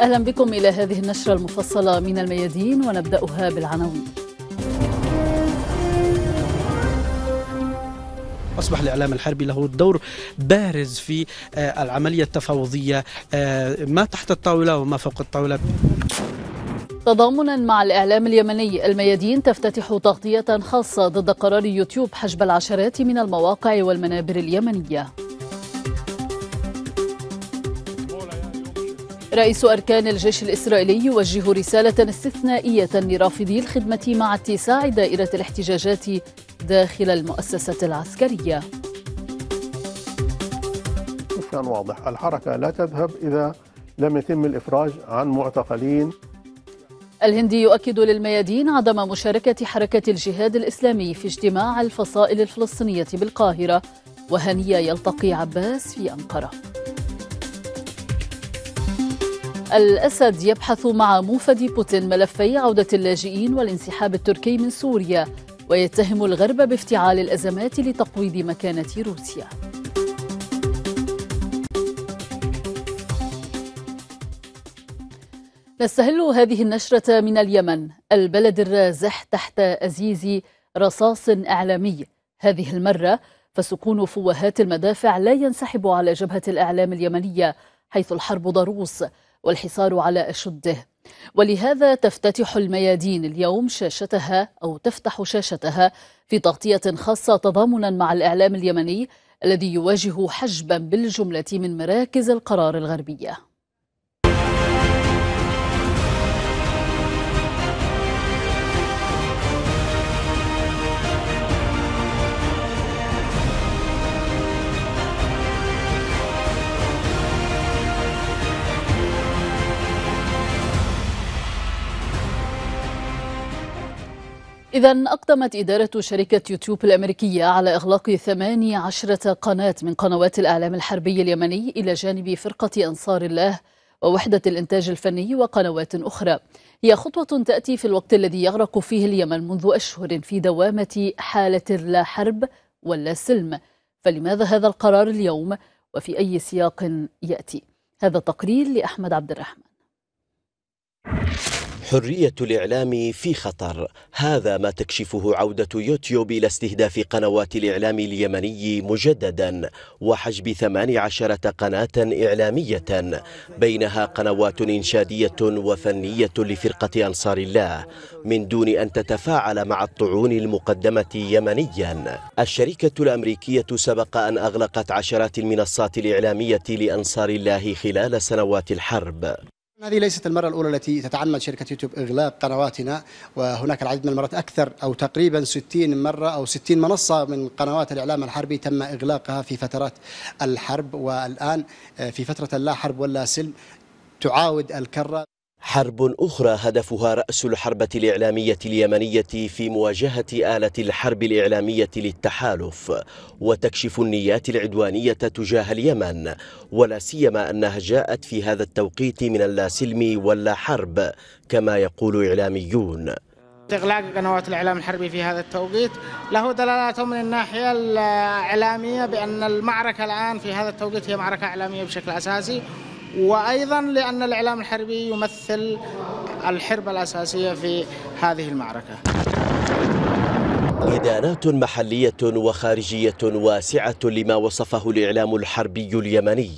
أهلا بكم إلى هذه النشرة المفصلة من الميادين ونبدأها بالعناوين. أصبح الإعلام الحربي له دور بارز في العملية التفاوضية ما تحت الطاولة وما فوق الطاولة. تضامنا مع الإعلام اليمني الميادين تفتتح تغطية خاصة ضد قرار يوتيوب حجب العشرات من المواقع والمنابر اليمنية. رئيس أركان الجيش الإسرائيلي يوجه رسالة استثنائية لرافضي الخدمة مع اتساع دائرة الاحتجاجات داخل المؤسسة العسكرية. كان واضح الحركة لا تذهب إذا لم يتم الإفراج عن معتقلين. الهندي يؤكد للميادين عدم مشاركة حركة الجهاد الإسلامي في اجتماع الفصائل الفلسطينية بالقاهرة وهنية يلتقي عباس في أنقرة. الأسد يبحث مع موفد بوتين ملفي عودة اللاجئين والانسحاب التركي من سوريا ويتهم الغرب بافتعال الأزمات لتقويض مكانة روسيا. نستهل هذه النشرة من اليمن البلد الرازح تحت أزيز رصاص إعلامي. هذه المرة فسكون فوهات المدافع لا ينسحب على جبهة الإعلام اليمنية حيث الحرب ضروس. والحصار على أشده. ولهذا تفتتح الميادين اليوم شاشتها أو تفتح شاشتها في تغطية خاصة تضامنا مع الإعلام اليمني الذي يواجه حجبا بالجملة من مراكز القرار الغربية. إذا أقدمت إدارة شركة يوتيوب الأمريكية على إغلاق 18 قناة من قنوات الإعلام الحربي اليمني إلى جانب فرقة أنصار الله ووحدة الإنتاج الفني وقنوات أخرى. هي خطوة تأتي في الوقت الذي يغرق فيه اليمن منذ أشهر في دوامة حالة لا حرب ولا سلم فلماذا هذا القرار اليوم؟ وفي أي سياق يأتي؟ هذا تقرير لأحمد عبد الرحمن. حرية الإعلام في خطر. هذا ما تكشفه عودة يوتيوب إلى استهداف قنوات الإعلام اليمني مجددا وحجب 18 قناة إعلامية. بينها قنوات إنشادية وفنية لفرقة أنصار الله من دون أن تتفاعل مع الطعون المقدمة يمنيا. الشركة الأمريكية سبق أن أغلقت عشرات المنصات الإعلامية لأنصار الله خلال سنوات الحرب. هذه ليست المرة الأولى التي تتعمد شركة يوتيوب إغلاق قنواتنا وهناك العديد من المرات أكثر أو تقريبا 60 مرة أو 60 منصة من قنوات الإعلام الحربي تم إغلاقها في فترات الحرب والآن في فترة اللا حرب ولا سلم تعاود الكرة. حرب أخرى هدفها رأس الحربة الإعلامية اليمنية في مواجهة آلة الحرب الإعلامية للتحالف وتكشف النيات العدوانية تجاه اليمن ولا سيما أنها جاءت في هذا التوقيت من اللا سلم ولا حرب كما يقول إعلاميون. إغلاق قنوات الإعلام الحربي في هذا التوقيت له دلالات من الناحية الإعلامية بأن المعركة الآن في هذا التوقيت هي معركة إعلامية بشكل أساسي وأيضا لأن الإعلام الحربي يمثل الحربة الأساسية في هذه المعركة. إدانات محلية وخارجية واسعة لما وصفه الإعلام الحربي اليمني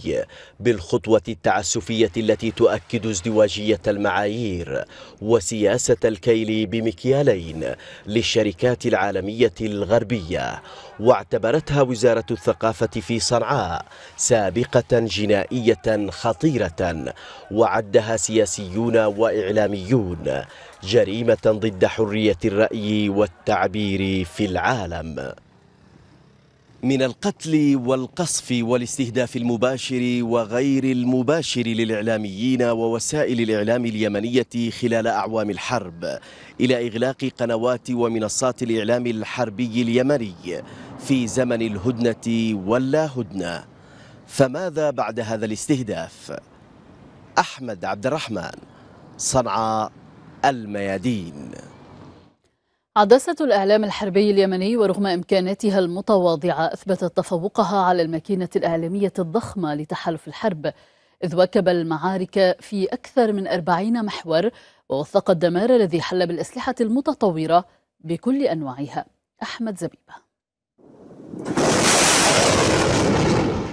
بالخطوة التعسفية التي تؤكد ازدواجية المعايير وسياسة الكيل بمكيالين للشركات العالمية الغربية. واعتبرتها وزارة الثقافة في صنعاء سابقة جنائية خطيرة وعدها سياسيون وإعلاميون جريمة ضد حرية الرأي والتعبير في العالم. من القتل والقصف والاستهداف المباشر وغير المباشر للإعلاميين ووسائل الإعلام اليمنية خلال أعوام الحرب إلى إغلاق قنوات ومنصات الإعلام الحربي اليمني في زمن الهدنة واللا هدنة فماذا بعد هذا الاستهداف؟ أحمد عبد الرحمن صنعاء الميادين عدسة الإعلام الحربي اليمني ورغم إمكاناتها المتواضعة أثبتت تفوقها على الماكينة الإعلامية الضخمة لتحالف الحرب إذ واكب المعارك في أكثر من أربعين محور ووثق الدمار الذي حل بالأسلحة المتطورة بكل أنواعها. أحمد زبيبة.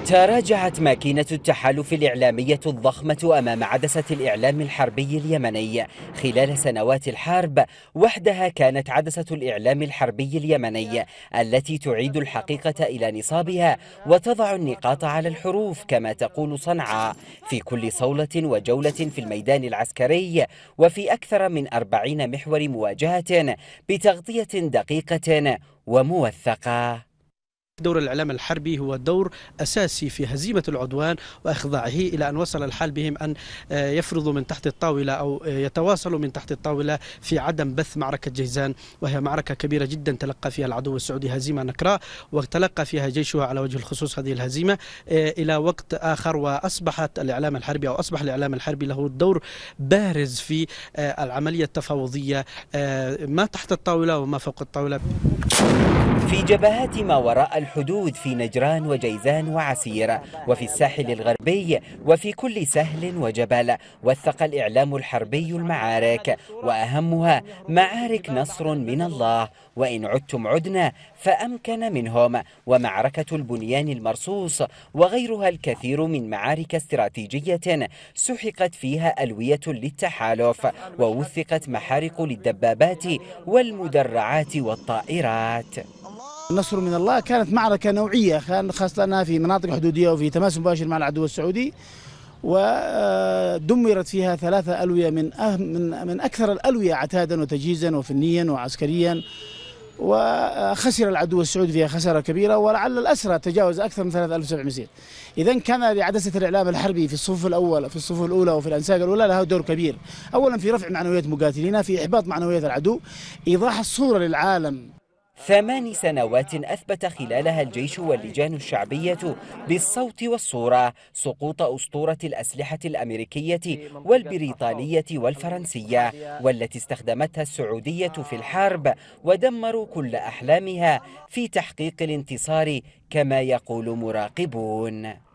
تراجعت ماكينة التحالف الإعلامية الضخمة أمام عدسة الإعلام الحربي اليمني. خلال سنوات الحرب وحدها كانت عدسة الإعلام الحربي اليمني التي تعيد الحقيقة إلى نصابها وتضع النقاط على الحروف كما تقول صنعاء. في كل صولة وجولة في الميدان العسكري وفي أكثر من أربعين محور مواجهة بتغطية دقيقة وموثقة. دور الإعلام الحربي هو دور أساسي في هزيمة العدوان وإخضاعه إلى أن وصل الحال بهم أن آه، يفرضوا من تحت الطاولة أو آه، يتواصلوا من تحت الطاولة في عدم بث معركة جيزان وهي معركة كبيرة جدا تلقى فيها العدو السعودي هزيمة نكراء وتلقى فيها جيشه على وجه الخصوص هذه الهزيمة آه، إلى وقت آخر وأصبحت الإعلام الحربي أو أصبح الإعلام الحربي له دور بارز في العملية التفاوضية ما تحت الطاولة وما فوق الطاولة. في جبهات ما وراء الحدود في نجران وجيزان وعسير وفي الساحل الغربي وفي كل سهل وجبل وثق الإعلام الحربي المعارك وأهمها معارك نصر من الله وإن عدتم عدنا فأمكن منهم ومعركة البنيان المرصوص وغيرها الكثير من معارك استراتيجية سحقت فيها ألوية للتحالف ووثقت محارق للدبابات والمدرعات والطائرات. النصر من الله كانت معركة نوعية خاصة أنها في مناطق حدودية وفي تماس مباشر مع العدو السعودي. ودمرت فيها ثلاثة ألوية من أهم من من أكثر الألوية عتادا وتجهيزا وفنيا وعسكريا. وخسر العدو السعودي فيها خسارة كبيرة ولعل الأسرى تجاوز أكثر من 3700 إذا كان لعدسة الإعلام الحربي في الصفوف الأول في الصفوف الأولى وفي الأنساق الأولى لها دور كبير. أولا في رفع معنويات مقاتلينا في إحباط معنويات العدو إيضاح الصورة للعالم ثمان سنوات أثبت خلالها الجيش واللجان الشعبية بالصوت والصورة سقوط أسطورة الأسلحة الأمريكية والبريطانية والفرنسية والتي استخدمتها السعودية في الحرب ودمروا كل أحلامها في تحقيق الانتصار كما يقول مراقبون.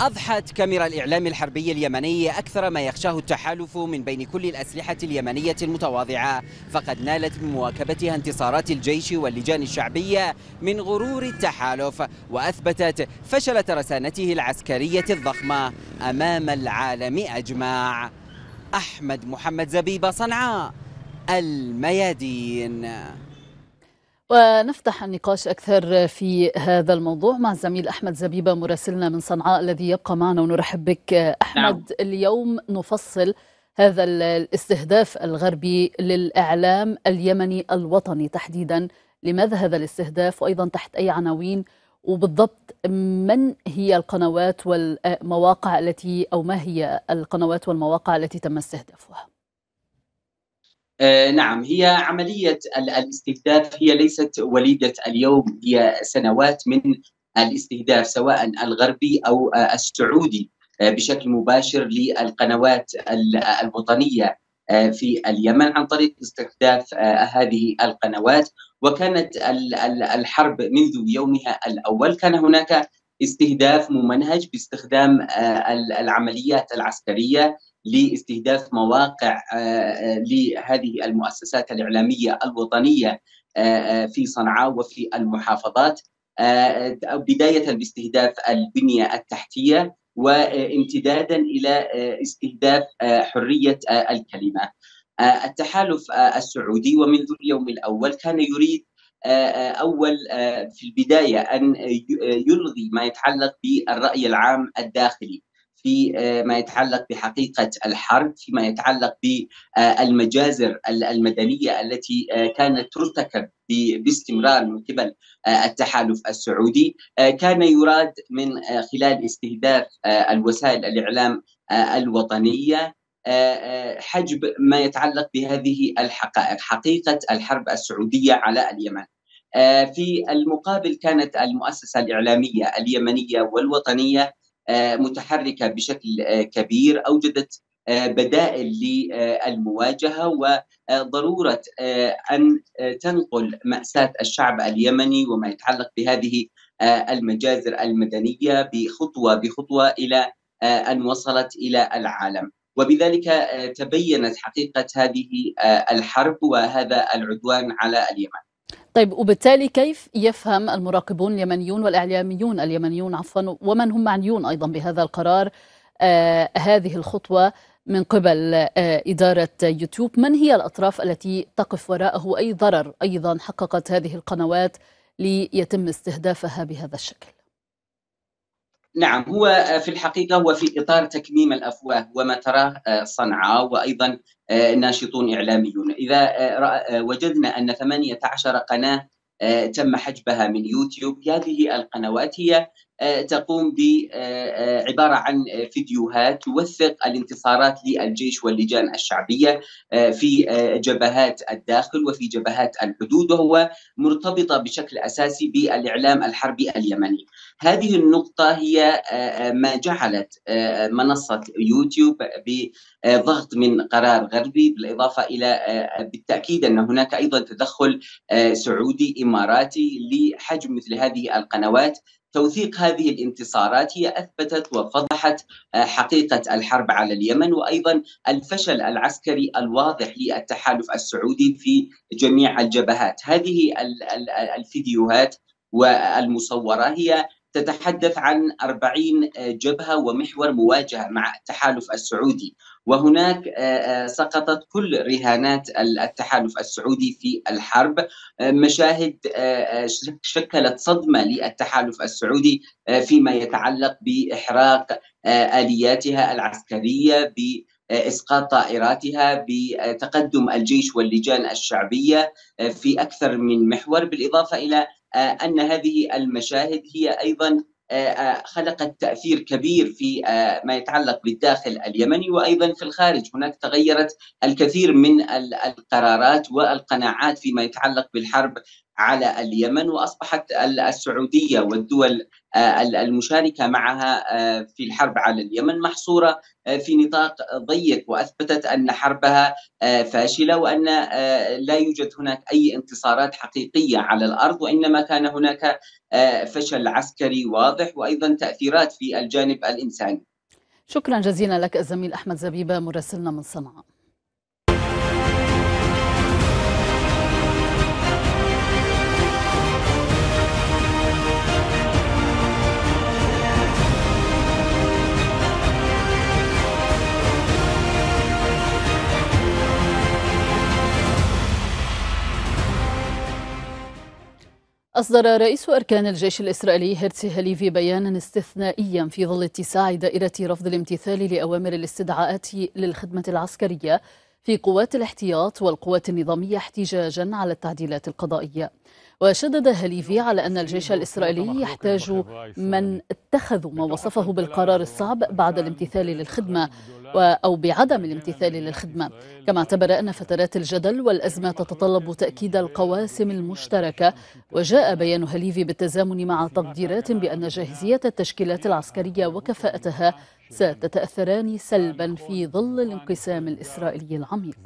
أضحت كاميرا الإعلام الحربي اليمني أكثر ما يخشاه التحالف من بين كل الأسلحة اليمنية المتواضعة. فقد نالت بمواكبتها انتصارات الجيش واللجان الشعبية من غرور التحالف وأثبتت فشل ترسانته العسكرية الضخمة أمام العالم أجمع أحمد محمد زبيب صنعاء الميادين. ونفتح النقاش أكثر في هذا الموضوع مع الزميل أحمد زبيبة مراسلنا من صنعاء الذي يبقى معنا ونرحب بك أحمد. نعم. اليوم نفصل هذا الاستهداف الغربي للإعلام اليمني الوطني تحديدا. لماذا هذا الاستهداف؟ وأيضا تحت أي عناوين؟ وبالضبط من هي القنوات والمواقع التي أو ما هي القنوات والمواقع التي تم استهدافها؟ آه، نعم هي عملية الاستهداف هي ليست وليدة اليوم هي سنوات من الاستهداف سواء الغربي أو السعودي آه، بشكل مباشر للقنوات الوطنية آه، في اليمن عن طريق استهداف هذه القنوات. وكانت الحرب منذ يومها الأول كان هناك استهداف ممنهج باستخدام العمليات العسكرية لاستهداف مواقع آه، آه، لهذه المؤسسات الإعلامية الوطنية آه، في صنعاء وفي المحافظات بداية باستهداف البنية التحتية وامتدادا إلى استهداف حرية الكلمة. التحالف السعودي ومنذ اليوم الأول كان يريد أول في البداية أن يلغي ما يتعلق بالرأي العام الداخلي. في آه، يتعلق بحقيقة الحرب فيما يتعلق بالمجازر المدنية التي آه، كانت ترتكب باستمرار من قبل آه، التحالف السعودي. كان يراد من خلال استهداف الوسائل الإعلام الوطنية حجب ما يتعلق بهذه الحقائق حقيقة الحرب السعودية على اليمن. في المقابل كانت المؤسسة الإعلامية اليمنية والوطنية آه، متحركة بشكل آه، كبير اوجدت آه، بدائل للمواجهة وضرورة أن تنقل مأساة الشعب اليمني وما يتعلق بهذه المجازر المدنية بخطوة بخطوة إلى أن وصلت إلى العالم. وبذلك تبينت حقيقة هذه الحرب وهذا العدوان على اليمن. طيب وبالتالي كيف يفهم المراقبون اليمنيون والإعلاميون اليمنيون عفوا ومن هم معنيون أيضا بهذا القرار؟ آه هذه الخطوة من قبل آه إدارة يوتيوب. من هي الأطراف التي تقف وراءه؟ أي ضرر أيضا حققت هذه القنوات ليتم استهدافها بهذا الشكل؟ نعم هو في الحقيقة هو في إطار تكميم الأفواه وما تراه صنعاء وأيضا ناشطون إعلاميون. إذا وجدنا أن 18 قناة تم حجبها من يوتيوب هذه القنوات هي تقوم بعبارة عن فيديوهات توثق الانتصارات للجيش واللجان الشعبية في جبهات الداخل وفي جبهات الحدود وهو مرتبطة بشكل أساسي بالإعلام الحربي اليمني. هذه النقطة هي ما جعلت منصة يوتيوب بضغط من قرار غربي بالإضافة إلى بالتأكيد أن هناك أيضا تدخل سعودي إماراتي لحجم مثل هذه القنوات. توثيق هذه الانتصارات هي أثبتت وفضحت حقيقة الحرب على اليمن وأيضا الفشل العسكري الواضح للتحالف السعودي في جميع الجبهات، هذه الفيديوهات والمصورة هي تتحدث عن 40 جبهة ومحور مواجهة مع التحالف السعودي. وهناك سقطت كل رهانات التحالف السعودي في الحرب. مشاهد شكلت صدمة للتحالف السعودي فيما يتعلق بإحراق آلياتها العسكرية بإسقاط طائراتها بتقدم الجيش واللجان الشعبية في أكثر من محور بالإضافة إلى أن هذه المشاهد هي أيضا خلقت تأثير كبير في ما يتعلق بالداخل اليمني وأيضا في الخارج، هناك تغيرت الكثير من القرارات والقناعات فيما يتعلق بالحرب على اليمن وأصبحت السعودية والدول المشاركة معها في الحرب على اليمن محصورة في نطاق ضيق وأثبتت أن حربها فاشلة وأن لا يوجد هناك أي انتصارات حقيقية على الأرض وإنما كان هناك فشل عسكري واضح وأيضا تأثيرات في الجانب الإنساني. شكرا جزيلا لك الزميل أحمد زبيبة مراسلنا من صنعاء. أصدر رئيس أركان الجيش الإسرائيلي هيرتسي هليفي بيانا استثنائيا في ظل اتساع دائرة رفض الامتثال لأوامر الاستدعاءات للخدمة العسكرية في قوات الاحتياط والقوات النظامية احتجاجا على التعديلات القضائية. وشدد هليفي على أن الجيش الإسرائيلي يحتاج من اتخذوا ما وصفه بالقرار الصعب بعد الامتثال للخدمة أو بعدم الامتثال للخدمة. كما اعتبر أن فترات الجدل والأزمة تتطلب تأكيد القواسم المشتركة وجاء بيان هليفي بالتزامن مع تقديرات بأن جاهزية التشكيلات العسكرية وكفاءتها ستتأثران سلبا في ظل الانقسام الإسرائيلي العميق.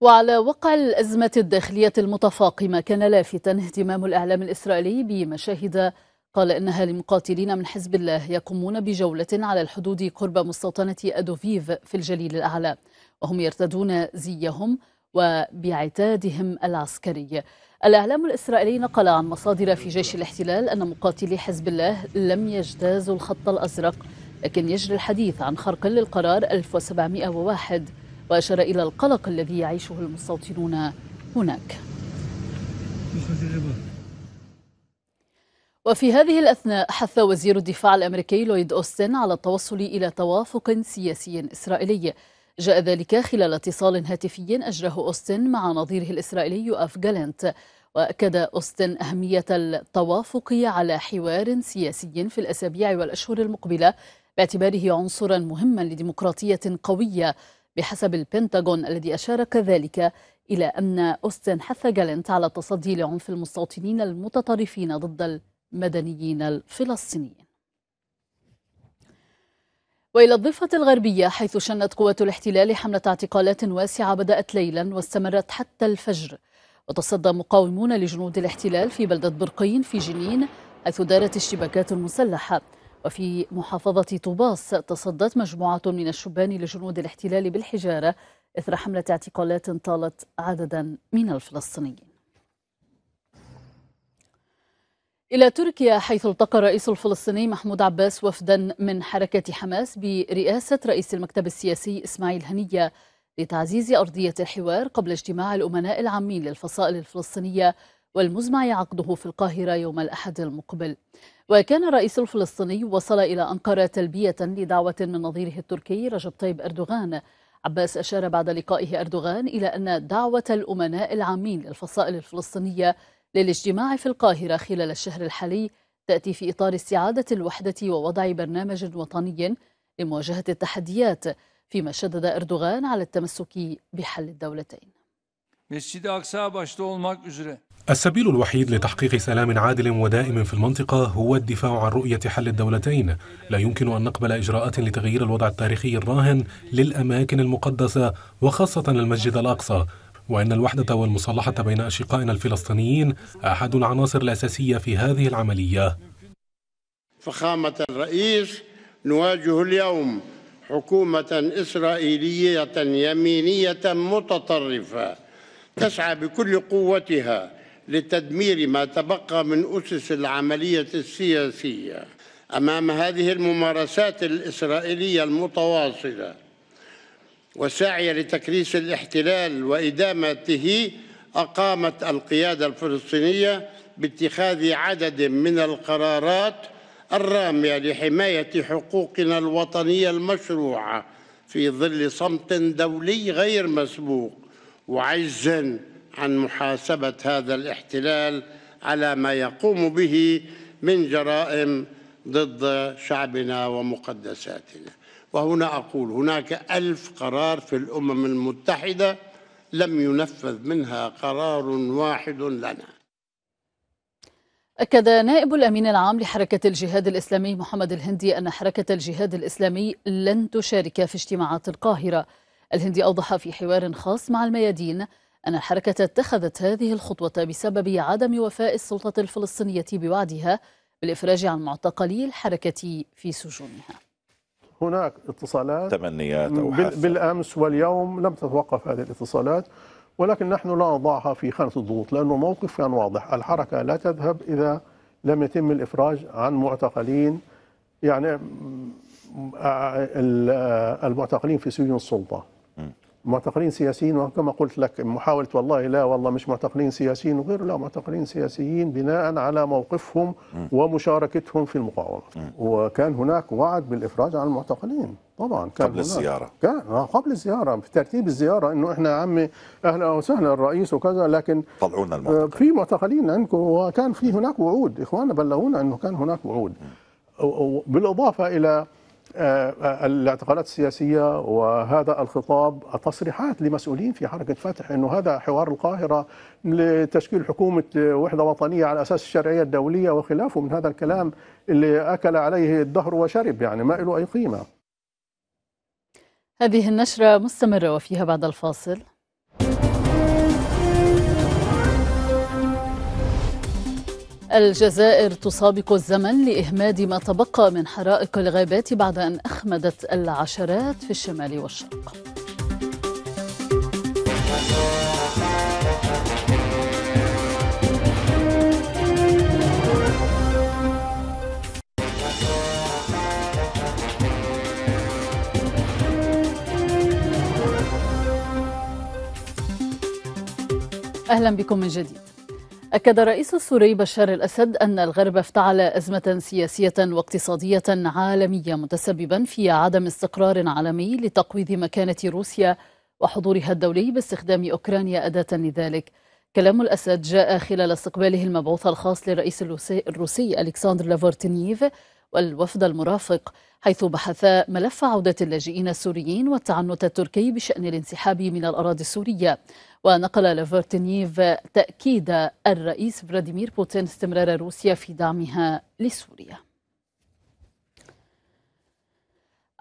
وعلى وقع الأزمة الداخلية المتفاقمة كان لافتا اهتمام الإعلام الإسرائيلي بمشاهد قال إنها لمقاتلين من حزب الله يقومون بجولة على الحدود قرب مستوطنة أدوفيف في الجليل الأعلى وهم يرتدون زيهم وبعتادهم العسكري. الإعلام الإسرائيلي نقل عن مصادر في جيش الاحتلال أن مقاتلي حزب الله لم يجتازوا الخط الأزرق لكن يجري الحديث عن خرق للقرار 1701 وأشار إلى القلق الذي يعيشه المستوطنون هناك. وفي هذه الأثناء حث وزير الدفاع الأمريكي لويد أوستن على التوصل إلى توافق سياسي إسرائيلي. جاء ذلك خلال اتصال هاتفي أجره أوستن مع نظيره الإسرائيلي يؤاف جالنت وأكد أوستن أهمية التوافق على حوار سياسي في الأسابيع والأشهر المقبلة باعتباره عنصرا مهما لديمقراطية قوية بحسب البنتاغون الذي أشار كذلك إلى أن أوستن حث جالنت على التصدي لعنف المستوطنين المتطرفين ضد المدنيين الفلسطينيين. وإلى الضفة الغربية حيث شنت قوات الاحتلال حملة اعتقالات واسعة بدأت ليلا واستمرت حتى الفجر. وتصدى مقاومون لجنود الاحتلال في بلدة برقين في جنين حيث دارت اشتباكات مسلحة. وفي محافظة طوباس تصدت مجموعة من الشبان لجنود الاحتلال بالحجارة إثر حملة اعتقالات طالت عددا من الفلسطينيين. إلى تركيا حيث التقى الرئيس الفلسطيني محمود عباس وفدا من حركة حماس برئاسة رئيس المكتب السياسي إسماعيل هنية لتعزيز أرضية الحوار قبل اجتماع الأمناء العامين للفصائل الفلسطينية والمزمع عقده في القاهرة يوم الأحد المقبل. وكان الرئيس الفلسطيني وصل إلى أنقرة تلبية لدعوة من نظيره التركي رجب طيب أردوغان. عباس أشار بعد لقائه أردوغان إلى أن دعوة الأمناء العامين للفصائل الفلسطينية للاجتماع في القاهرة خلال الشهر الحالي تأتي في إطار استعادة الوحدة ووضع برنامج وطني لمواجهة التحديات فيما شدد أردوغان على التمسك بحل الدولتين. السبيل الوحيد لتحقيق سلام عادل ودائم في المنطقة هو الدفاع عن رؤية حل الدولتين. لا يمكن أن نقبل إجراءات لتغيير الوضع التاريخي الراهن للأماكن المقدسة وخاصة المسجد الأقصى. وأن الوحدة والمصالحة بين أشقائنا الفلسطينيين أحد العناصر الأساسية في هذه العملية. فخامة الرئيس نواجه اليوم حكومة إسرائيلية يمينية متطرفة تسعى بكل قوتها لتدمير ما تبقى من أسس العملية السياسية أمام هذه الممارسات الإسرائيلية المتواصلة. والساعية لتكريس الاحتلال وإدامته أقامت القيادة الفلسطينية باتخاذ عدد من القرارات الرامية لحماية حقوقنا الوطنية المشروعة في ظل صمت دولي غير مسبوق وعجز عن محاسبة هذا الاحتلال على ما يقوم به من جرائم ضد شعبنا ومقدساتنا. وهنا أقول هناك ألف قرار في الأمم المتحدة لم ينفذ منها قرار واحد لنا. أكد نائب الأمين العام لحركة الجهاد الإسلامي محمد الهندي أن حركة الجهاد الإسلامي لن تشارك في اجتماعات القاهرة الهندي أوضح في حوار خاص مع الميادين أن الحركة اتخذت هذه الخطوة بسبب عدم وفاء السلطة الفلسطينية بوعدها بالإفراج عن معتقلي الحركة في سجونها. هناك اتصالات تمنيات أو بالأمس واليوم لم تتوقف هذه الاتصالات ولكن نحن لا نضعها في خانة الضغوط لأنه موقف كان واضح. الحركة لا تذهب إذا لم يتم الإفراج عن معتقلين يعني المعتقلين في سجون السلطة. معتقلين سياسيين وكما قلت لك محاولة والله لا والله مش معتقلين سياسيين وغيره لا معتقلين سياسيين بناء على موقفهم ومشاركتهم في المقاومة. وكان هناك وعد بالإفراج عن المعتقلين. طبعا كان قبل الزيارة. كان آه، قبل الزيارة في ترتيب الزيارة إنه إحنا يا عمي أهلا وسهلا الرئيس وكذا لكن طلعونا المعتقلين في معتقلين عندكم وكان في هناك وعود. إخواننا بلغونا إنه كان هناك وعود. بالإضافة إلى آه، الاعتقالات السياسية وهذا الخطاب تصريحات لمسؤولين في حركة فتح أنه هذا حوار القاهرة لتشكيل حكومة وحدة وطنية على أساس الشرعية الدولية وخلافه من هذا الكلام اللي أكل عليه الدهر وشرب يعني ما له أي قيمة. هذه النشرة مستمرة وفيها بعد الفاصل. الجزائر تسابق الزمن لإهماد ما تبقى من حرائق الغابات بعد أن أخمدت العشرات في الشمال والشرق. أهلا بكم من جديد. أكد الرئيس السوري بشار الأسد أن الغرب افتعل أزمة سياسية واقتصادية عالمية متسببا في عدم استقرار عالمي لتقويض مكانة روسيا وحضورها الدولي باستخدام أوكرانيا أداة لذلك. كلام الأسد جاء خلال استقباله المبعوث الخاص للرئيس الروسي ألكسندر لافرنتييف والوفد المرافق حيث بحثا ملف عودة اللاجئين السوريين والتعنت التركي بشأن الانسحاب من الأراضي السورية. ونقل لافرتنيف تأكيد الرئيس فلاديمير بوتين استمرار روسيا في دعمها لسوريا.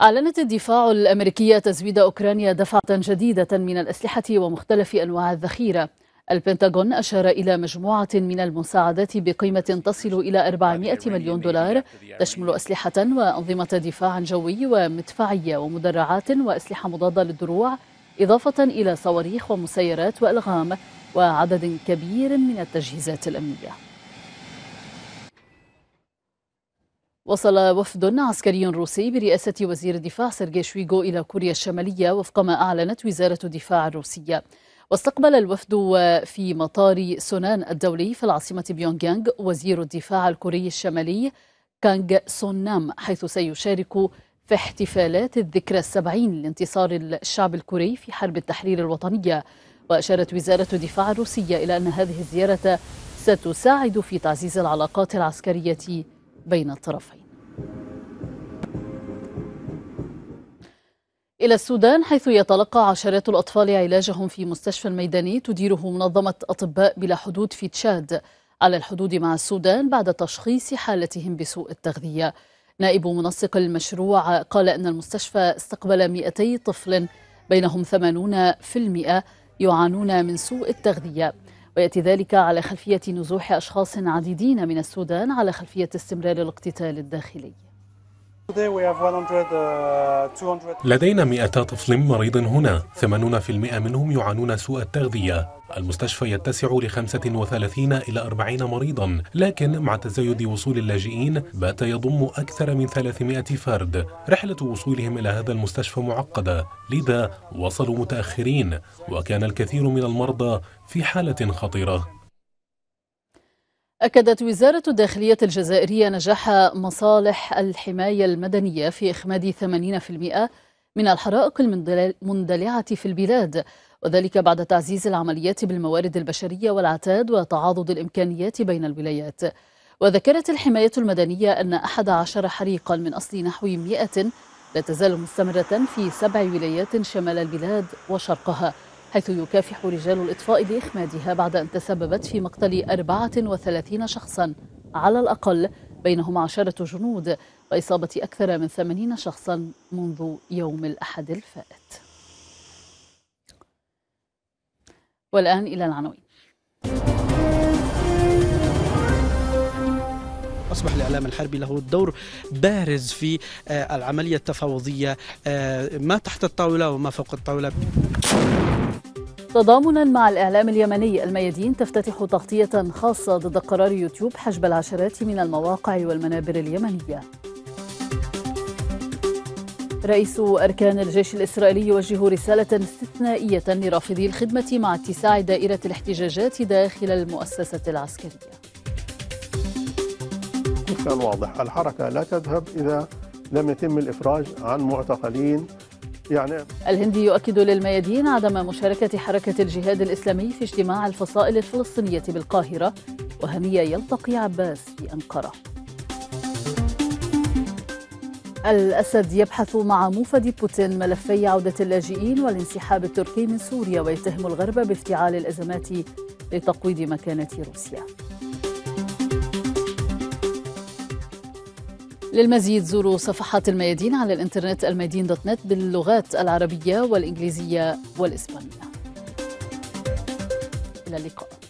أعلنت الدفاع الأمريكية تزويد أوكرانيا دفعة جديدة من الأسلحة ومختلف أنواع الذخيرة. البنتاغون أشار إلى مجموعة من المساعدات بقيمة تصل إلى 400 مليون دولار تشمل أسلحة وأنظمة دفاع جوي ومدفعية ومدرعات وأسلحة مضادة للدروع إضافة إلى صواريخ ومسيرات وألغام وعدد كبير من التجهيزات الأمنية. وصل وفد عسكري روسي برئاسة وزير الدفاع سيرجي شويغو إلى كوريا الشمالية وفق ما أعلنت وزارة الدفاع الروسية. واستقبل الوفد في مطار سونان الدولي في العاصمة بيونغيانغ وزير الدفاع الكوري الشمالي كانغ سون نام حيث سيشارك في احتفالات الذكرى السبعين لانتصار الشعب الكوري في حرب التحرير الوطنية. وأشارت وزارة الدفاع الروسية إلى أن هذه الزيارة ستساعد في تعزيز العلاقات العسكرية بين الطرفين. إلى السودان حيث يتلقى عشرات الأطفال علاجهم في مستشفى الميداني تديره منظمة أطباء بلا حدود في تشاد. على الحدود مع السودان بعد تشخيص حالتهم بسوء التغذية. نائب منسق المشروع قال أن المستشفى استقبل 200 طفل بينهم 80% يعانون من سوء التغذية. ويأتي ذلك على خلفية نزوح أشخاص عديدين من السودان على خلفية استمرار الاقتتال الداخلي. لدينا 100 طفل مريض هنا. 80% منهم يعانون سوء التغذية. المستشفى يتسع ل 35 إلى 40 مريضا. لكن مع تزايد وصول اللاجئين بات يضم أكثر من 300 فرد. رحلة وصولهم إلى هذا المستشفى معقدة. لذا وصلوا متأخرين. وكان الكثير من المرضى في حالة خطيرة. أكدت وزارة الداخلية الجزائرية نجاح مصالح الحماية المدنية في إخماد 80% من الحرائق المندلعة في البلاد وذلك بعد تعزيز العمليات بالموارد البشرية والعتاد وتعاضد الإمكانيات بين الولايات. وذكرت الحماية المدنية أن 11 حريقا من أصل نحو 100 لا تزال مستمرة في سبع ولايات شمال البلاد وشرقها. حيث يكافح رجال الإطفاء بإخمادها بعد أن تسببت في مقتل 34 شخصا. على الأقل بينهم عشرة جنود وإصابة أكثر من 80 شخصا منذ يوم الأحد الفائت والآن إلى العناوين. أصبح الإعلام الحربي له دور بارز في آه، العملية التفاوضية. آه، ما تحت الطاولة وما فوق الطاولة. تضامنا مع الإعلام اليمني الميادين تفتتح تغطية خاصة ضد قرار يوتيوب حجب العشرات من المواقع والمنابر اليمنية. رئيس أركان الجيش الإسرائيلي يوجه رسالة استثنائية لرافضي الخدمة مع اتساع دائرة الاحتجاجات داخل المؤسسة العسكرية. كان واضح الحركة لا تذهب إذا لم يتم الإفراج عن معتقلين يعني الهندي يؤكد للميادين عدم مشاركة حركة الجهاد الإسلامي في اجتماع الفصائل الفلسطينية بالقاهرة وهنية يلتقي عباس في أنقرة. الأسد يبحث مع موفد بوتين ملفي عودة اللاجئين والانسحاب التركي من سوريا ويتهم الغرب بافتعال الأزمات لتقويض مكانة روسيا. للمزيد زوروا صفحات الميادين على الإنترنت الميادين دوت نت باللغات العربية والإنجليزية والإسبانية. إلى اللقاء.